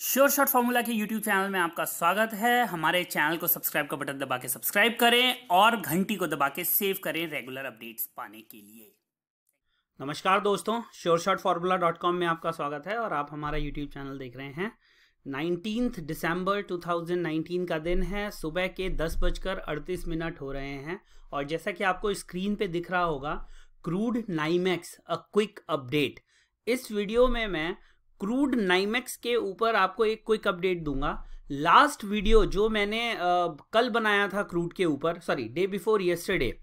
Sure short formula के YouTube channel में आपका स्वागत है। हमारे चैनल को सब्सक्राइब का बटन दबा के सब्सक्राइब करें और घंटी को दबा के सेव करें रेगुलर अपडेट्स पाने के लिए। नमस्कार दोस्तों sure short formula dot com में आपका स्वागत है और आप हमारा यूट्यूब चैनल देख रहे हैं। नाइनटीन दिसंबर 2019 का दिन है। सुबह के दस बजकर अड़तीस मिनट हो रहे हैं और जैसा कि आपको स्क्रीन पे दिख रहा होगा crude NYMEX a quick update इस वीडियो में मैं क्रूड नाइमेक्स के ऊपर आपको एक क्विक अपडेट दूँगा। लास्ट वीडियो जो मैंने आ, कल बनाया था क्रूड के ऊपर सॉरी डे बिफोर यस्टरडे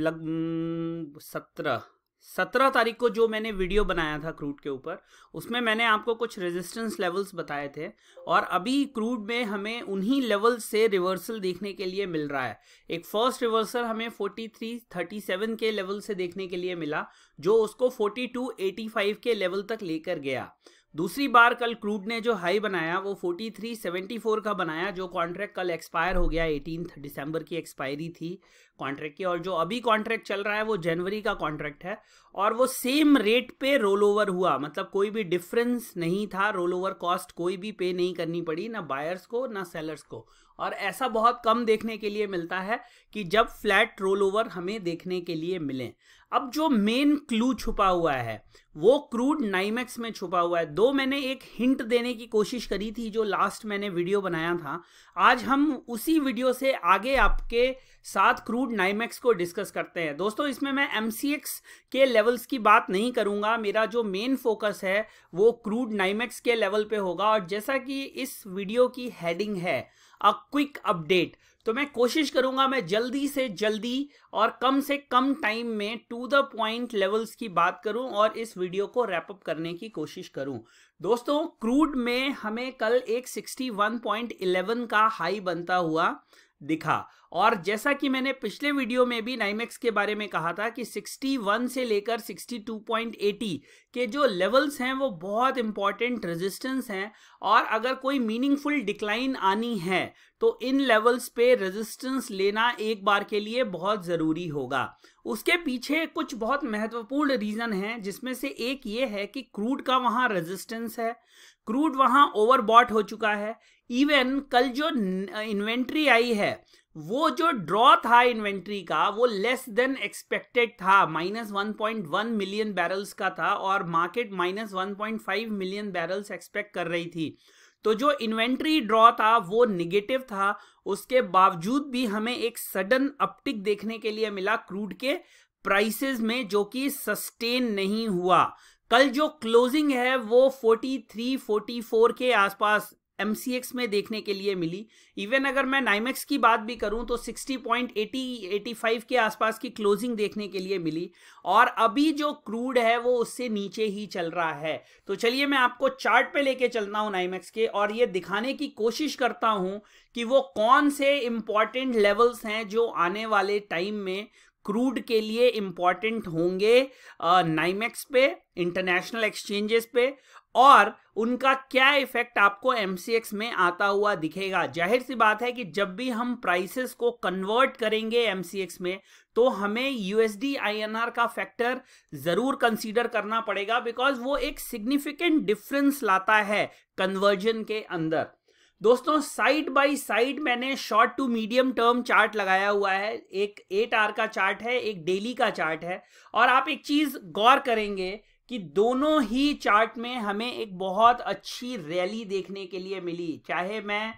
लग सत्रह सत्रह तारीख को जो मैंने वीडियो बनाया था क्रूड के ऊपर उसमें मैंने आपको कुछ रेजिस्टेंस लेवल्स बताए थे और अभी क्रूड में हमें उन्हीं लेवल्स से रिवर्सल देखने के लिए मिल रहा है। एक फ़र्स्ट रिवर्सल हमें 43, 37 के लेवल से देखने के लिए मिला जो उसको 42, 85 के लेवल तक लेकर गया। दूसरी बार कल क्रूड ने जो हाई बनाया, वो 4374 का बनाया, जो कॉन्ट्रैक्ट कल एक्सपायर हो गया एटीन दिसंबर की एक्सपायरी थी कॉन्ट्रैक्ट की। और जो अभी कॉन्ट्रैक्ट चल रहा है, वो जनवरी का कॉन्ट्रैक्ट है। और वो सेम रेट पे रोल ओवर हुआ मतलब कोई भी डिफरेंस नहीं था रोल ओवर कॉस्ट कोई भी पे नहीं करनी पड़ी, ना बायर्स को, ना सेलर्स को। और ऐसा बहुत कम देखने के लिए मिलता है कि जब फ्लैट रोल ओवर हमें देखने के लिए मिले। अब जो मेन क्लू छुपा हुआ है, वो क्रूड नाइमेक्स में छुपा हुआ है। दो मैंने एक हिंट देने की कोशिश करी थी जो लास्ट मैंने वीडियो बनाया था। आज हम उसी वीडियो से आगे आपके साथ क्रूड नाइमेक्स को डिस्कस करते हैं। दोस्तों, इसमें मैं एमसीएक्स के लेवल्स की बात नहीं करूँगा। मेरा जो मेन फोकस है, वो क्रूड नाइमेक्स के लेवल पे होगा। और जैसा कि इस वीडियो की हेडिंग है अ क्विक अपडेट तो मैं कोशिश करूँगा मैं जल्दी से जल्दी और कम से कम टाइम में टू द पॉइंट लेवल्स की बात करूँ और इस वीडियो को रैप अप करने की कोशिश करूँ। दोस्तों क्रूड में हमें कल एक 61.11 का हाई बनता हुआ दिखा। और जैसा कि मैंने पिछले वीडियो में भी नाइमेक्स के बारे में कहा था कि 61 से लेकर 62.80 के जो लेवल्स हैं, वो बहुत इंपॉर्टेंट रेजिस्टेंस हैं। और अगर कोई मीनिंगफुल डिक्लाइन आनी है तो इन लेवल्स पे रेजिस्टेंस लेना एक बार के लिए बहुत ज़रूरी होगा। उसके पीछे कुछ बहुत महत्वपूर्ण रीज़न हैं, जिसमें से एक ये है कि क्रूड का वहाँ रेजिस्टेंस है। क्रूड वहाँ ओवरबॉट हो चुका है। इवन कल जो इन्वेंट्री आई है, वो जो ड्रॉ था इन्वेंट्री का, वो लेस देन एक्सपेक्टेड था। Minus one point one million barrels का था और market minus one point five million barrels expect कर रही थी। तो जो इन्वेंट्री ड्रॉ था, वो निगेटिव था। उसके बावजूद भी हमें एक सडन अपटिक देखने के लिए मिला क्रूड के प्राइसेस में, जो कि सस्टेन नहीं हुआ। कल जो क्लोजिंग है, वो 43 44 के आसपास एम में देखने के लिए मिली। इवन अगर मैं नाइमेक्स की बात भी करूँ तो 60.80 85 के आसपास की क्लोजिंग देखने के लिए मिली। और अभी जो क्रूड है, वो उससे नीचे ही चल रहा है। तो चलिए मैं आपको चार्ट पे लेके चलता हूँ नाइमेक्स के, और ये दिखाने की कोशिश करता हूँ कि वो कौन से इंपॉर्टेंट लेवल्स हैं जो आने वाले टाइम में क्रूड के लिए इंपॉर्टेंट होंगे नाइमेक्स पे इंटरनेशनल एक्सचेंजेस पे, और उनका क्या इफ़ेक्ट आपको एमसीएक्स में आता हुआ दिखेगा? ज़ाहिर सी बात है कि जब भी हम प्राइसेस को कन्वर्ट करेंगे एमसीएक्स में तो हमें यूएसडी आईएनआर का फैक्टर ज़रूर कंसीडर करना पड़ेगा बिकॉज़ वो एक सिग्निफिकेंट डिफरेंस लाता है कन्वर्जन के अंदर। दोस्तों साइड बाय साइड मैंने short to medium term chart लगाया हुआ है। एक एट आर का चार्ट है, एक डेली का चार्ट है। और आप एक चीज़ गौर करेंगे कि दोनों ही चार्ट में हमें एक बहुत अच्छी रैली देखने के लिए मिली। चाहे मैं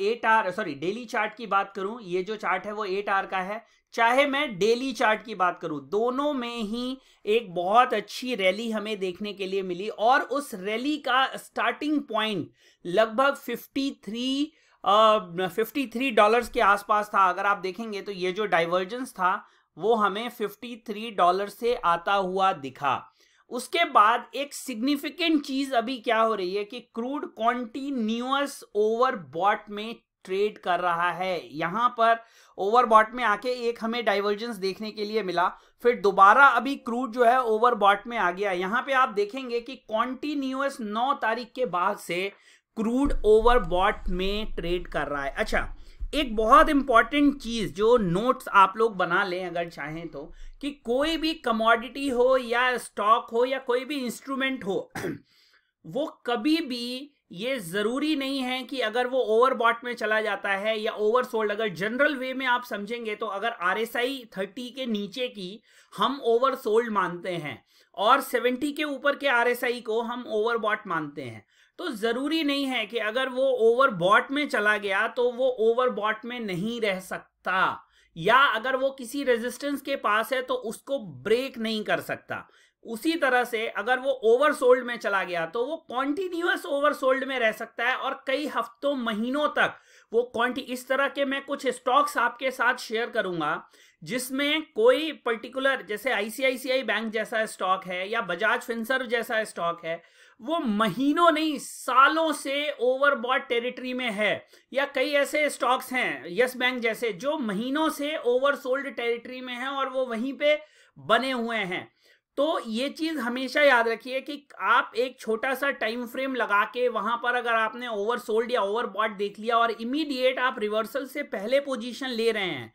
eight hour sorry daily chart की बात करूँ, ये जो चार्ट है वो एट आर का है। चाहे मैं डेली चार्ट की बात करूँ, दोनों में ही एक बहुत अच्छी रैली हमें देखने के लिए मिली और उस रैली का स्टार्टिंग पॉइंट लगभग 53 फिफ्टी थ्री डॉलर्स के आसपास था। अगर आप देखेंगे तो ये जो डाइवर्जेंस था, वो हमें 53 डॉलर से आता हुआ दिखा। उसके बाद एक सिग्निफिकेंट चीज़ अभी क्या हो रही है कि क्रूड कॉन्टिन्यूअस ओवर बॉट में ट्रेड कर रहा है। यहाँ पर ओवरबॉट में आके एक हमें डाइवर्जेंस देखने के लिए मिला। फिर दोबारा अभी क्रूड जो है ओवरबॉट में आ गया। यहाँ पे आप देखेंगे कि कॉन्टिन्यूस 9 तारीख के बाद से क्रूड ओवरबॉट में ट्रेड कर रहा है। अच्छा एक बहुत इंपॉर्टेंट चीज़ जो नोट्स आप लोग बना लें अगर चाहें तो कि कोई भी कमोडिटी हो या स्टॉक हो या कोई भी इंस्ट्रूमेंट हो वो कभी भी ये ज़रूरी नहीं है कि अगर वो ओवरबॉट में चला जाता है या ओवर सोल्ड अगर जनरल वे में आप समझेंगे तो अगर आर एस आई थर्टी के नीचे की हम ओवर सोल्ड मानते हैं और सेवेंटी के ऊपर के आर एस आई को हम ओवरबॉट मानते हैं तो ज़रूरी नहीं है कि अगर वो ओवरबॉट में चला गया तो वो ओवरबॉट में नहीं रह सकता या अगर वो किसी रेजिस्टेंस के पास है तो उसको ब्रेक नहीं कर सकता। उसी तरह से अगर वो ओवरसोल्ड में चला गया तो वो कॉन्टिन्यूस ओवरसोल्ड में रह सकता है और कई हफ्तों, महीनों तक वो क्वांटी इस तरह के मैं कुछ स्टॉक्स आपके साथ शेयर करूँगा, जिसमें कोई पर्टिकुलर जैसे आईसीआईसीआई बैंक जैसा स्टॉक है या बजाज फिंसर जैसा स्टॉक है, वो महीनों नहीं, सालों से ओवरबॉट टेरिटरी में है, या कई ऐसे स्टॉक्स हैं यस बैंक जैसे, जो महीनों से ओवरसोल्ड टेरिटरी में है और वो वहीं पे बने हुए हैं। तो ये चीज़ हमेशा याद रखिए कि आप एक छोटा सा टाइम फ्रेम लगा के वहाँ पर अगर आपने ओवर सोल्ड या ओवर बॉट देख लिया और इमीडिएट आप रिवर्सल से पहले पोजीशन ले रहे हैं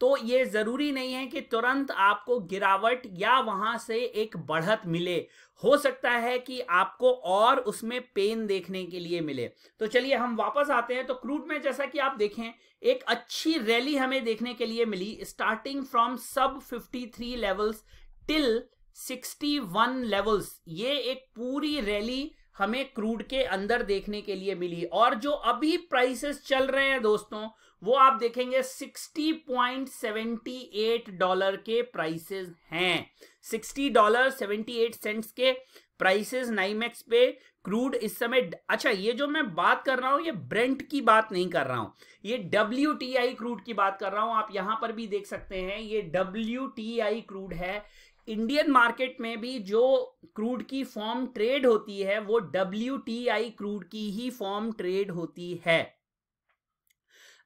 तो ये ज़रूरी नहीं है कि तुरंत आपको गिरावट या वहाँ से एक बढ़त मिले। हो सकता है कि आपको और उसमें पेन देखने के लिए मिले। तो चलिए हम वापस आते हैं। तो क्रूड में जैसा कि आप देखें, एक अच्छी रैली हमें देखने के लिए मिली स्टार्टिंग फ्रॉम सब 53 लेवल्स टिल 61 लेवल्स ये एक पूरी रैली हमें क्रूड के अंदर देखने के लिए मिली। और जो अभी प्राइसेस चल रहे हैं दोस्तों, वो आप देखेंगे 60.78 डॉलर के प्राइसेस हैं। 60 डॉलर 78 सेंट्स के प्राइसेस नाइमेक्स पे क्रूड इस समय अच्छा ये जो मैं बात कर रहा हूँ, ये ब्रेंट की बात नहीं कर रहा हूँ। ये डब्ल्यूटीआई क्रूड की बात कर रहा हूँ। आप यहाँ पर भी देख सकते हैं, ये डब्ल्यूटीआई क्रूड है। इंडियन मार्केट में भी जो क्रूड की फॉर्म ट्रेड होती है, वो डब्ल्यूटीआई क्रूड की ही फॉर्म ट्रेड होती है।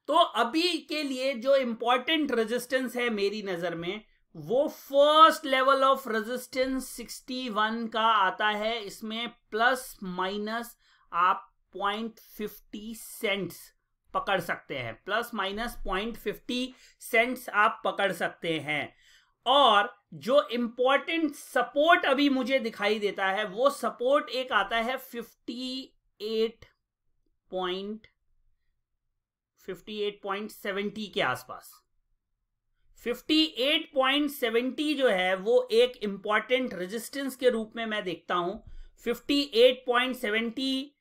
तो अभी के लिए जो इंपॉर्टेंट रेजिस्टेंस है मेरी नज़र में, वो फ़र्स्ट लेवल ऑफ़ रेजिस्टेंस 61 का आता है। इसमें प्लस माइनस आप पॉइंट फिफ्टी सेंट्स पकड़ सकते हैं। Plus minus point fifty cents आप पकड़ सकते हैं। और जो इंपॉर्टेंट सपोर्ट अभी मुझे दिखाई देता है, वो सपोर्ट एक आता है fifty eight point fifty eight point seventy के आसपास। फिफ्टी एट पॉइंट सेवेंटी जो है, वो एक इंपॉर्टेंट रेजिस्टेंस के रूप में मैं देखता हूँ। Fifty eight point seventy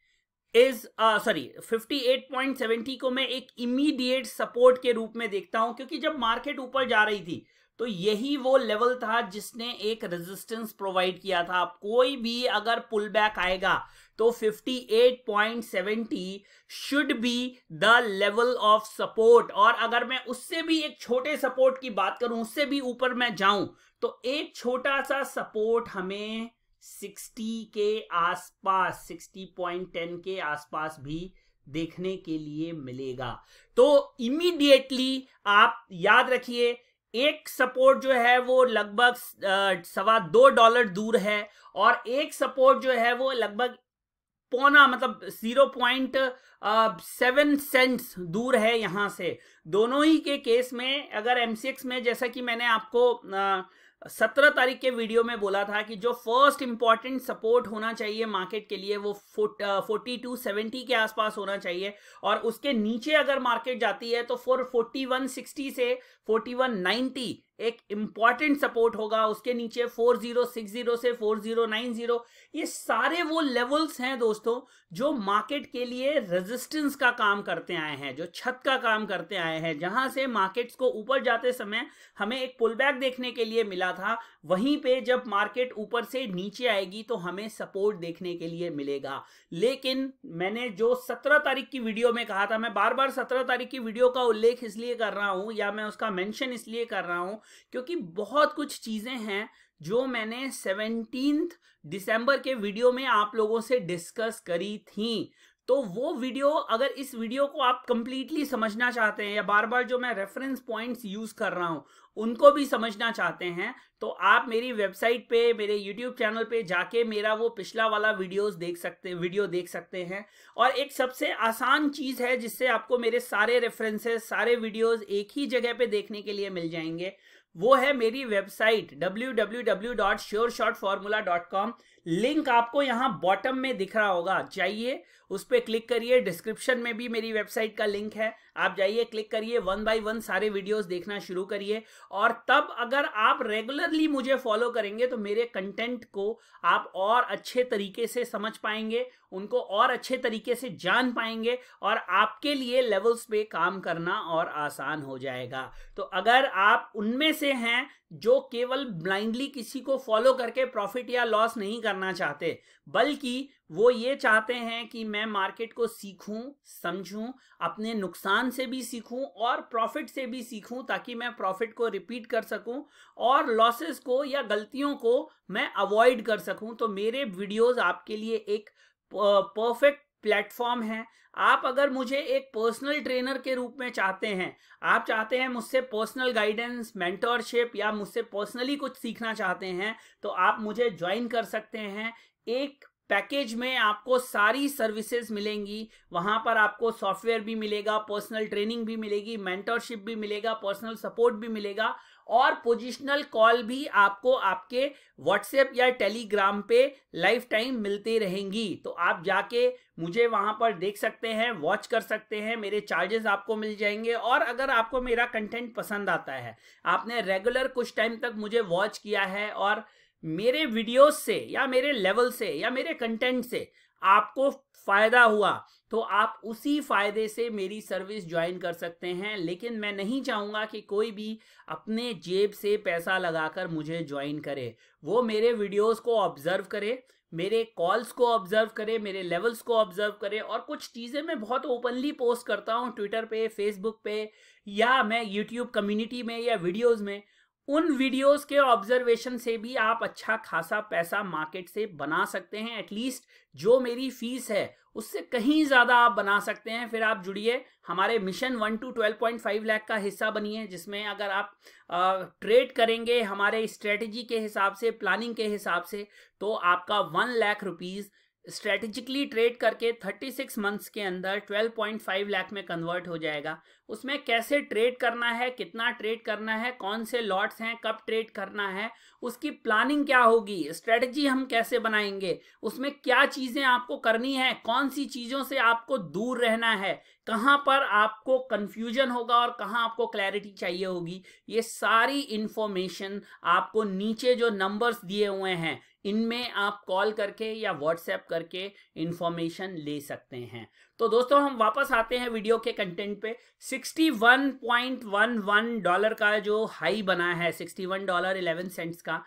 is sorry fifty eight point seventy को मैं एक इमीडिएट सपोर्ट के रूप में देखता हूँ, क्योंकि जब मार्केट ऊपर जा रही थी तो यही वो लेवल था जिसने एक रेजिस्टेंस प्रोवाइड किया था। कोई भी अगर पुल बैक आएगा तो 58.70 should be the level of support और अगर मैं उससे भी एक छोटे सपोर्ट की बात करूँ, उससे भी ऊपर मैं जाऊँ तो एक छोटा सा सपोर्ट हमें 60 के आसपास 60.10 के आसपास भी देखने के लिए मिलेगा। तो इमीडिएटली आप याद रखिए एक सपोर्ट जो है वो लगभग सवा दो डॉलर दूर है और एक सपोर्ट जो है वो लगभग पौना मतलब ज़ीरो पॉइंट सेवन सेंट्स दूर है यहाँ से। दोनों ही के केस में अगर एमसीएक्स में जैसा कि मैंने आपको आ, सत्रह तारीख के वीडियो में बोला था कि जो फ़र्स्ट इंपॉर्टेंट सपोर्ट होना चाहिए मार्केट के लिए, वो फोर्टी टू सेवेंटी के आसपास होना चाहिए। और उसके नीचे अगर मार्केट जाती है तो फोर फोर्टी वन सिक्सटी से फोर्टी वन नाइनटी एक इंपॉर्टेंट सपोर्ट होगा, उसके नीचे 4060 से 4090 ये सारे वो लेवल्स हैं दोस्तों, जो मार्केट के लिए रेजिस्टेंस का काम करते आए हैं, जो छत का काम करते आए हैं। जहाँ से मार्केट्स को ऊपर जाते समय हमें एक पुल बैक देखने के लिए मिला था वहीं पे जब मार्केट ऊपर से नीचे आएगी तो हमें सपोर्ट देखने के लिए मिलेगा। लेकिन मैंने जो सत्रह तारीख की वीडियो में कहा था, मैं बार बार सत्रह तारीख की वीडियो का उल्लेख इसलिए कर रहा हूँ या मैं उसका मेंशन इसलिए कर रहा हूँ क्योंकि बहुत कुछ चीज़ें हैं जो मैंने सेवनटीन दिसंबर के वीडियो में आप लोगों से डिस्कस करी थी। तो वो वीडियो, अगर इस वीडियो को आप कंप्लीटली समझना चाहते हैं या बार बार जो मैं रेफरेंस पॉइंट्स यूज़ कर रहा हूँ, उनको भी समझना चाहते हैं तो आप मेरी वेबसाइट पे, मेरे यूट्यूब चैनल पे जाके मेरा वो पिछला वाला वीडियोस देख सकते वीडियो देख सकते हैं। और एक सबसे आसान चीज़ है जिससे आपको मेरे सारे रेफरेंसेस सारे वीडियोस एक ही जगह पे देखने के लिए मिल जाएँगे, वो है मेरी वेबसाइट www.sureshortformula.com लिंक आपको यहाँ बॉटम में दिख रहा होगा। चाहिए उस पर क्लिक करिए। डिस्क्रिप्शन में भी मेरी वेबसाइट का लिंक है। आप जाइए, क्लिक करिए। वन बाय वन सारे वीडियोस देखना शुरू करिए। और तब अगर आप रेगुलरली मुझे फॉलो करेंगे तो मेरे कंटेंट को आप और अच्छे तरीके से समझ पाएँगे, उनको और अच्छे तरीके से जान पाएँगे, और आपके लिए लेवल्स पे काम करना और आसान हो जाएगा। तो अगर आप उनमें से हैं, जो केवल ब्लाइंडली किसी को फॉलो करके प्रॉफिट या लॉस नहीं करना चाहते बल्कि वो ये चाहते हैं कि मैं मार्केट को सीखूं, समझूं, अपने नुकसान से भी सीखूं और प्रॉफिट से भी सीखूं ताकि मैं प्रॉफिट को रिपीट कर सकूँ और लॉसेस को या गलतियों को मैं अवॉइड कर सकूँ। तो मेरे वीडियोस आपके लिए एक परफेक्ट प्लेटफॉर्म है। आप अगर मुझे एक पर्सनल ट्रेनर के रूप में चाहते हैं, आप चाहते हैं मुझसे पर्सनल गाइडेंस, मेंटोरशिप या मुझसे पर्सनली कुछ सीखना चाहते हैं तो आप मुझे ज्वाइन कर सकते हैं। एक पैकेज में आपको सारी सर्विसेज़ मिलेंगी। वहाँ पर आपको सॉफ्टवेयर भी मिलेगा पर्सनल ट्रेनिंग भी मिलेगी मेंटरशिप भी मिलेगा पर्सनल सपोर्ट भी मिलेगा और पोजिशनल कॉल भी आपको आपके व्हाट्सएप या टेलीग्राम पे लाइफ टाइम मिलती रहेंगी। तो आप जाके मुझे वहाँ पर देख सकते हैं वॉच कर सकते हैं, मेरे चार्जेस आपको मिल जाएँगे और अगर आपको मेरा कंटेंट पसंद आता है, आपने रेगुलर कुछ टाइम तक मुझे वॉच किया है और मेरे वीडियोस से या मेरे लेवल से या मेरे कंटेंट से आपको फ़ायदा हुआ तो आप उसी फ़ायदे से मेरी सर्विस ज्वाइन कर सकते हैं। लेकिन मैं नहीं चाहूँगा कि कोई भी अपने जेब से पैसा लगाकर मुझे ज्वाइन करे। वो मेरे वीडियोस को ऑब्ज़र्व करे, मेरे कॉल्स को ऑब्ज़र्व करे, मेरे लेवल्स को ऑब्ज़र्व करे और कुछ चीज़ें मैं बहुत ओपनली पोस्ट करता हूँ ट्विटर पे फेसबुक पे या मैं यूट्यूब कम्युनिटी में या वीडियोज़ में। उन वीडियोस के ऑब्जर्वेशन से भी आप अच्छा खासा पैसा मार्केट से बना सकते हैं एटलीस्ट जो मेरी फ़ीस है उससे कहीं ज़्यादा आप बना सकते हैं। फिर आप जुड़िए हमारे mission one to twelve point five lakh का हिस्सा बनिए जिसमें अगर आप आ, ट्रेड करेंगे हमारे स्ट्रेटजी के हिसाब से प्लानिंग के हिसाब से तो आपका one lakh rupees strategically trade करके 36 मंथ्स के अंदर 12.5 लाख में कन्वर्ट हो जाएगा। उसमें कैसे ट्रेड करना है, कितना ट्रेड करना है, कौन से लॉट्स हैं, कब ट्रेड करना है, उसकी प्लानिंग क्या होगी स्ट्रेटजी हम कैसे बनाएँगे, उसमें क्या चीज़ें आपको करनी है, कौन सी चीज़ों से आपको दूर रहना है, कहाँ पर आपको कन्फ्यूज़न होगा और कहाँ आपको क्लैरिटी चाहिए होगी, ये सारी इन्फॉर्मेशन आपको नीचे जो नंबर्स दिए हुए हैं इनमें आप कॉल करके या व्हाट्सएप करके इंफॉर्मेशन ले सकते हैं। तो दोस्तों, हम वापस आते हैं वीडियो के कंटेंट पे। 61.11 डॉलर का जो हाई बना है 61 डॉलर 11 सेंट्स का,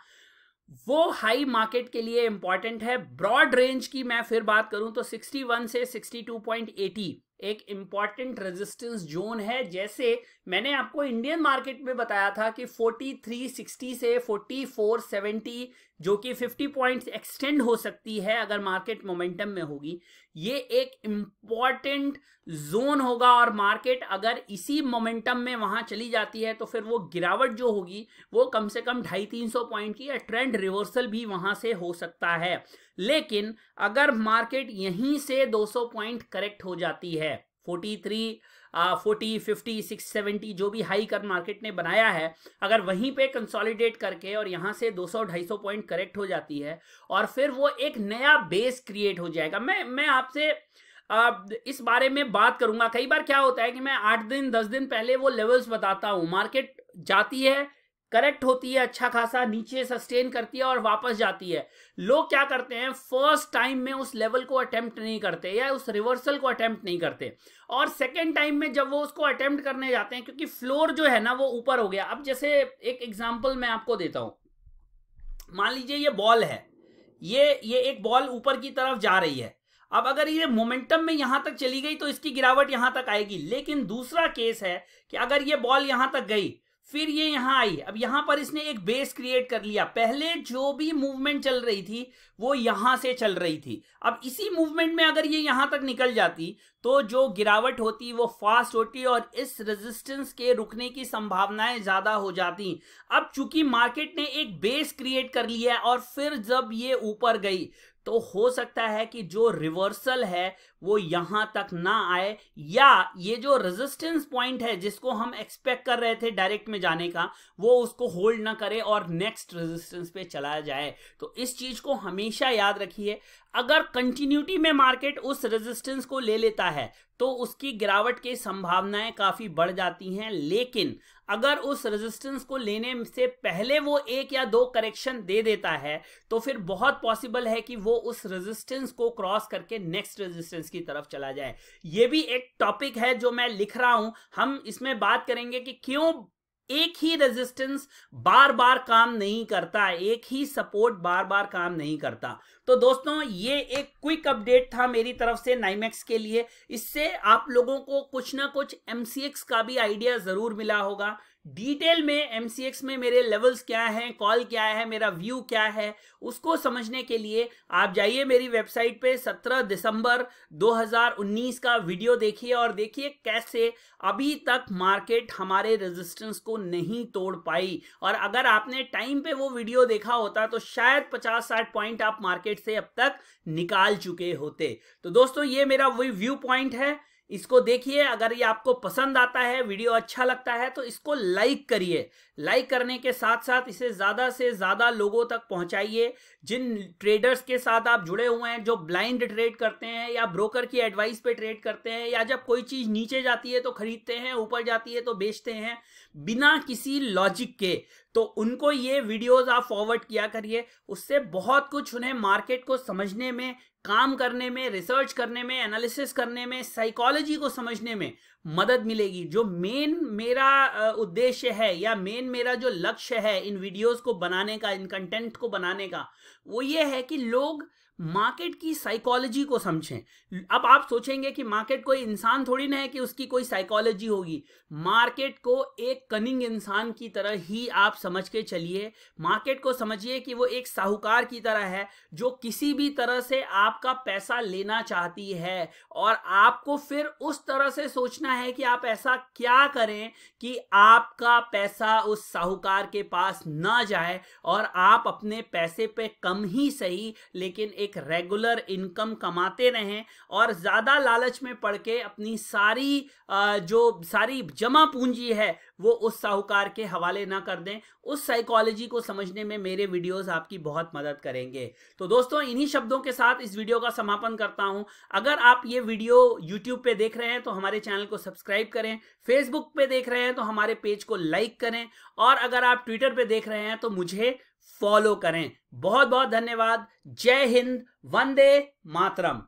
वो हाई मार्केट के लिए इंपॉर्टेंट है। ब्रॉड रेंज की मैं फिर बात करूँ तो 61 से 62.80 एक इंपॉर्टेंट रेजिस्टेंस जोन है, जैसे मैंने आपको इंडियन मार्केट में बताया था कि 4360 से 4470 जो कि 50 पॉइंट्स एक्सटेंड हो सकती है अगर मार्केट मोमेंटम में होगी। ये एक इंपॉर्टेंट जोन होगा और मार्केट अगर इसी मोमेंटम में वहाँ चली जाती है तो फिर वो गिरावट जो होगी, वो कम से कम ढाई तीन सौ पॉइंट की ट्रेंड रिवर्सल भी वहाँ से हो सकता है। लेकिन अगर मार्केट यहीं से 200 पॉइंट करेक्ट हो जाती है 43 फोर्टी फिफ्टी सिक्स सेवेंटी जो भी हाई कर मार्केट ने बनाया है, अगर वहीं पे कंसोलिडेट करके और यहाँ से 200 250 पॉइंट करेक्ट हो जाती है, और फिर वो एक नया बेस क्रिएट हो जाएगा। मैं मैं आपसे इस बारे में बात करूँगा। कई बार क्या होता है कि मैं आठ दिन, दस दिन पहले वो लेवल्स बताता हूँ। मार्केट जाती है करेक्ट होती है अच्छा खासा नीचे सस्टेन करती है और वापस जाती है। लोग क्या करते हैं फ़र्स्ट टाइम में उस लेवल को अटेम्प्ट नहीं करते या उस रिवर्सल को अटेम्प्ट नहीं करते। और सेकेंड टाइम में जब वो उसको अटेम्प्ट करने जाते हैं, क्योंकि फ्लोर जो है ना, वो ऊपर हो गया। अब जैसे एक एग्ज़ाम्पल मैं आपको देता हूँ। मान लीजिए ये बॉल है। ये ये एक बॉल ऊपर की तरफ़ जा रही है। अब अगर ये मोमेंटम में यहाँ तक चली गई तो इसकी गिरावट यहाँ तक आएगी। लेकिन दूसरा केस है कि अगर ये बॉल यहाँ तक गई फिर ये यहाँ आई। अब यहाँ पर इसने एक बेस क्रिएट कर लिया। पहले जो भी मूवमेंट चल रही थी, वो यहाँ से चल रही थी। अब इसी मूवमेंट में अगर ये यहाँ तक निकल जाती तो जो गिरावट होती, वो फास्ट होती और इस रेजिस्टेंस के रुकने की संभावनाएँ ज़्यादा हो जाती। अब चूँकि मार्केट ने एक बेस क्रिएट कर लिया और फिर जब ये ऊपर गई तो हो सकता है कि जो रिवर्सल है वो यहाँ तक ना आए, या ये जो रेजिस्टेंस पॉइंट है जिसको हम एक्सपेक्ट कर रहे थे डायरेक्ट में जाने का, वो उसको होल्ड ना करे और नेक्स्ट रेजिस्टेंस पे चला जाए। तो इस चीज़ को हमेशा याद रखिए। अगर कंटिन्यूटी में मार्केट उस रेजिस्टेंस को ले लेता है तो उसकी गिरावट की संभावनाएँ काफ़ी बढ़ जाती हैं। लेकिन अगर उस रेजिस्टेंस को लेने से पहले वो एक या दो करेक्शन दे देता है तो फिर बहुत पॉसिबल है कि वो उस रेजिस्टेंस को क्रॉस करके नेक्स्ट रेजिस्टेंस की तरफ़ चला जाए। ये भी एक टॉपिक है जो मैं लिख रहा हूँ। हम इसमें बात करेंगे कि क्यों एक ही रेजिस्टेंस बार बार काम नहीं करता, एक ही सपोर्ट बार बार काम नहीं करता। तो दोस्तों, ये एक क्विक अपडेट था मेरी तरफ़ से नाइमेक्स के लिए। इससे आप लोगों को कुछ ना कुछ एमसीएक्स का भी आइडिया ज़रूर मिला होगा। डिटेल में एमसीएक्स में मेरे लेवल्स क्या हैं कॉल क्या है, मेरा व्यू क्या है, उसको समझने के लिए आप जाइए मेरी वेबसाइट पे 17 दिसंबर 2019 का वीडियो देखिए और देखिए कैसे अभी तक मार्केट हमारे रेजिस्टेंस को नहीं तोड़ पाई। और अगर आपने टाइम पे वो वीडियो देखा होता तो शायद 50-60 पॉइंट आप मार्केट से अब तक निकाल चुके होते। तो दोस्तों, ये मेरा वही व्यू पॉइंट है। इसको देखिए, अगर ये आपको पसंद आता है, वीडियो अच्छा लगता है तो इसको लाइक करिए। लाइक करने के साथ साथ इसे ज़्यादा से ज़्यादा लोगों तक पहुंचाइए। जिन ट्रेडर्स के साथ आप जुड़े हुए हैं, जो ब्लाइंड ट्रेड करते हैं या ब्रोकर की एडवाइस पे ट्रेड करते हैं, या जब कोई चीज़ नीचे जाती है तो खरीदते हैं, ऊपर जाती है तो बेचते हैं, बिना किसी लॉजिक के। तो उनको ये वीडियोस आप फॉरवर्ड किया करिए। उससे बहुत कुछ उन्हें मार्केट को समझने में, काम करने में रिसर्च करने में एनालिसिस करने में साइकोलॉजी को समझने में मदद मिलेगी। जो मेन मेरा उद्देश्य है या मेन मेरा जो लक्ष्य है इन वीडियोस को बनाने का, इन कंटेंट को बनाने का, वो ये है कि लोग मार्केट की साइकोलॉजी को समझें। अब आप सोचेंगे कि मार्केट कोई इंसान थोड़ी ना है कि उसकी कोई साइकोलॉजी होगी। मार्केट को एक कनिंग इंसान की तरह ही आप समझ के चलिए। मार्केट को समझिए कि वो एक साहूकार की तरह है, जो किसी भी तरह से आपका पैसा लेना चाहती है और आपको फिर उस तरह से सोचना है कि आप ऐसा क्या करें कि आपका पैसा उस साहूकार के पास ना जाए और आप अपने पैसे पे कम ही सही, लेकिन एक रेगुलर इनकम कमाते रहें और ज़्यादा लालच में पड़ के अपनी सारी जो सारी जमा पूंजी है वो उस साहूकार के हवाले ना कर दें। उस साइकोलॉजी को समझने में मेरे वीडियोस आपकी बहुत मदद करेंगे। तो दोस्तों, इन्हीं शब्दों के साथ इस वीडियो का समापन करता हूँ। अगर आप ये वीडियो यूट्यूब पे देख रहे हैं तो हमारे चैनल को सब्सक्राइब करें। फेसबुक पे देख रहे हैं तो हमारे पेज को लाइक करें। और अगर आप ट्विटर पर देख रहे हैं तो मुझे फॉलो करें। बहुत बहुत धन्यवाद। जय हिंद, वंदे मातरम।